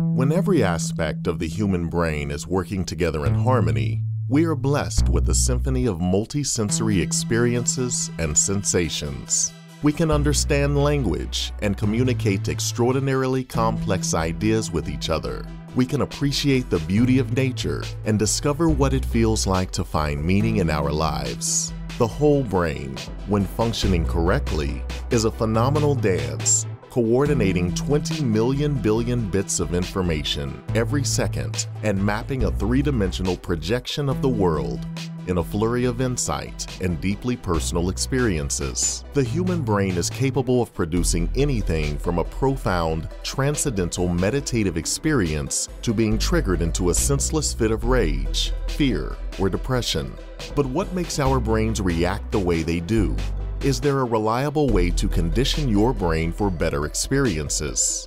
When every aspect of the human brain is working together in harmony, we are blessed with a symphony of multisensory experiences and sensations. We can understand language and communicate extraordinarily complex ideas with each other. We can appreciate the beauty of nature and discover what it feels like to find meaning in our lives. The whole brain, when functioning correctly, is a phenomenal dance coordinating 20 million billion bits of information every second and mapping a three-dimensional projection of the world in a flurry of insight and deeply personal experiences. The human brain is capable of producing anything from a profound, transcendental meditative experience to being triggered into a senseless fit of rage, fear, or depression. But what makes our brains react the way they do? Is there a reliable way to condition your brain for better experiences?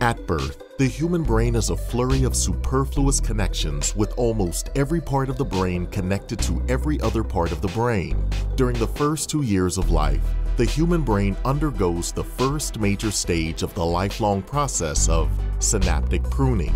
At birth, the human brain is a flurry of superfluous connections with almost every part of the brain connected to every other part of the brain. During the first two years of life, the human brain undergoes the first major stage of the lifelong process of synaptic pruning.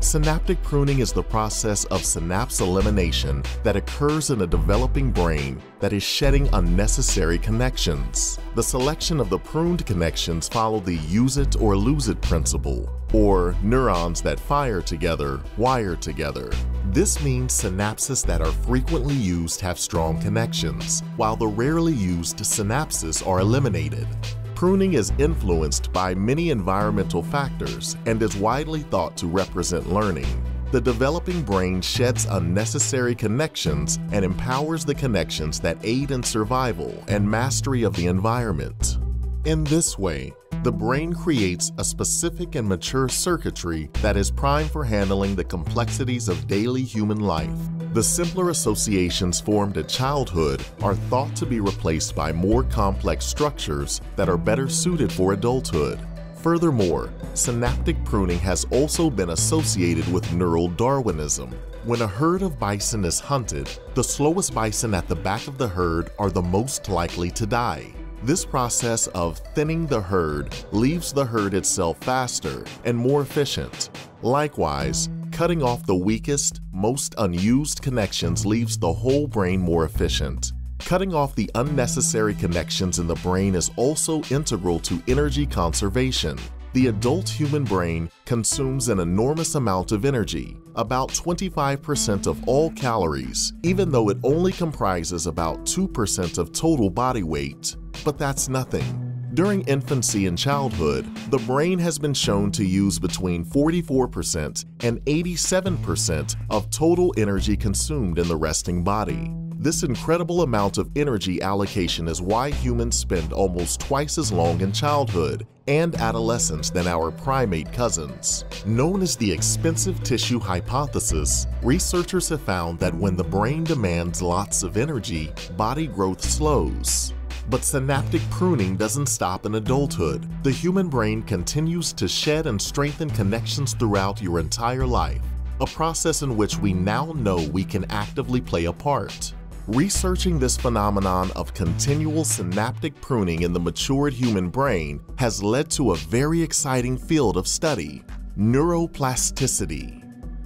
Synaptic pruning is the process of synapse elimination that occurs in a developing brain that is shedding unnecessary connections. The selection of the pruned connections follow the use it or lose it principle, or neurons that fire together, wire together. This means synapses that are frequently used have strong connections, while the rarely used synapses are eliminated. Pruning is influenced by many environmental factors and is widely thought to represent learning. The developing brain sheds unnecessary connections and empowers the connections that aid in survival and mastery of the environment. In this way, the brain creates a specific and mature circuitry that is primed for handling the complexities of daily human life. The simpler associations formed at childhood are thought to be replaced by more complex structures that are better suited for adulthood. Furthermore, synaptic pruning has also been associated with neural Darwinism. When a herd of bison is hunted, the slowest bison at the back of the herd are the most likely to die. This process of thinning the herd leaves the herd itself faster and more efficient. Likewise, cutting off the weakest, most unused connections leaves the whole brain more efficient. Cutting off the unnecessary connections in the brain is also integral to energy conservation. The adult human brain consumes an enormous amount of energy, about 25% of all calories, even though it only comprises about 2% of total body weight. But that's nothing. During infancy and childhood, the brain has been shown to use between 44% and 87% of total energy consumed in the resting body. This incredible amount of energy allocation is why humans spend almost twice as long in childhood and adolescence than our primate cousins. Known as the expensive tissue hypothesis, researchers have found that when the brain demands lots of energy, body growth slows. But synaptic pruning doesn't stop in adulthood. The human brain continues to shed and strengthen connections throughout your entire life, a process in which we now know we can actively play a part. Researching this phenomenon of continual synaptic pruning in the matured human brain has led to a very exciting field of study, neuroplasticity.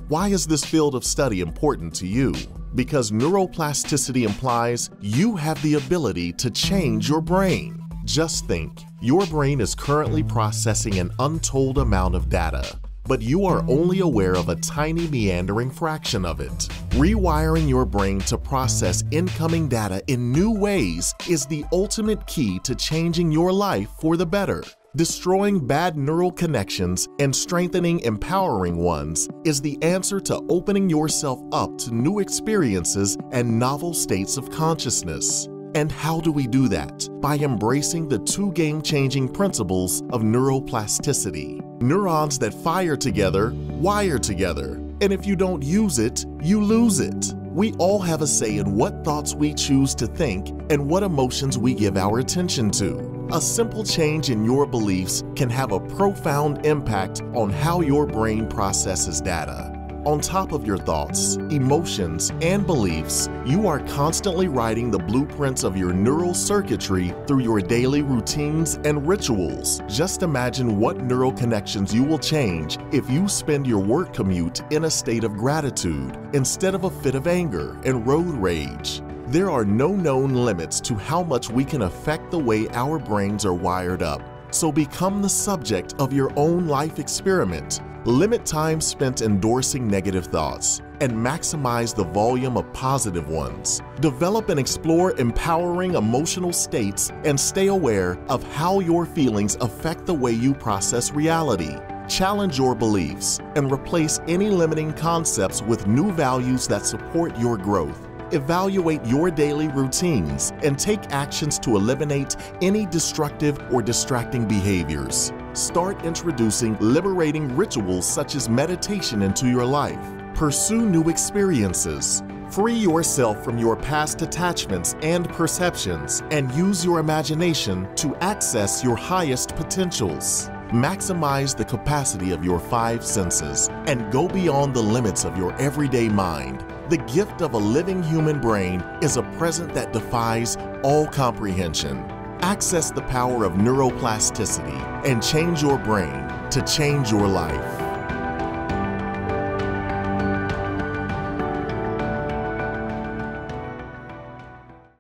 Why is this field of study important to you? Because neuroplasticity implies you have the ability to change your brain. Just think, your brain is currently processing an untold amount of data, but you are only aware of a tiny meandering fraction of it. Rewiring your brain to process incoming data in new ways is the ultimate key to changing your life for the better. Destroying bad neural connections and strengthening empowering ones is the answer to opening yourself up to new experiences and novel states of consciousness. And how do we do that? By embracing the two game-changing principles of neuroplasticity. Neurons that fire together, wire together. And if you don't use it, you lose it. We all have a say in what thoughts we choose to think and what emotions we give our attention to. A simple change in your beliefs can have a profound impact on how your brain processes data. On top of your thoughts, emotions, and beliefs, you are constantly writing the blueprints of your neural circuitry through your daily routines and rituals. Just imagine what neural connections you will change if you spend your work commute in a state of gratitude instead of a fit of anger and road rage. There are no known limits to how much we can affect the way our brains are wired up. So become the subject of your own life experiment Limit time spent endorsing negative thoughts and maximize the volume of positive ones. Develop and explore empowering emotional states and stay aware of how your feelings affect the way you process reality. Challenge your beliefs and replace any limiting concepts with new values that support your growth. Evaluate your daily routines and take actions to eliminate any destructive or distracting behaviors. Start introducing liberating rituals such as meditation into your life. Pursue new experiences. Free yourself from your past attachments and perceptions and use your imagination to access your highest potentials. Maximize the capacity of your five senses and go beyond the limits of your everyday mind. The gift of a living human brain is a present that defies all comprehension. Access the power of neuroplasticity and change your brain to change your life.